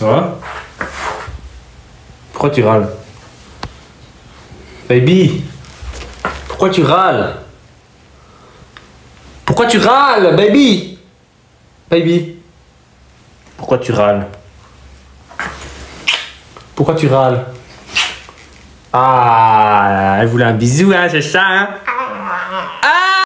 Ça Pourquoi tu râles Baby Pourquoi tu râles Pourquoi tu râles, baby Baby Pourquoi tu râles Pourquoi tu râles Ah, elle voulait un bisou, hein, c'est ça, hein Ah